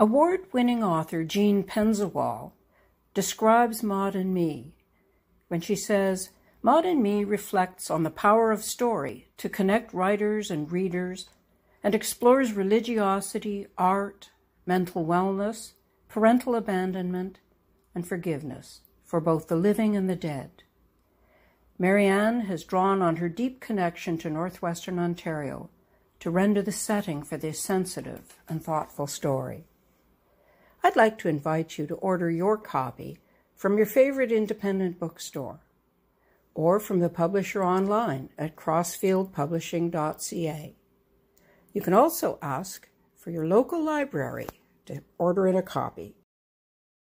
Award winning author Jean Pendziwol describes Maud and Me when she says, Maud and Me reflects on the power of story to connect writers and readers and explores religiosity, art, mental wellness, parental abandonment, and forgiveness for both the living and the dead. Marianne has drawn on her deep connection to northwestern Ontario to render the setting for this sensitive and thoughtful story. I'd like to invite you to order your copy from your favorite independent bookstore or from the publisher online at crossfieldpublishing.ca. You can also ask for your local library to order in a copy.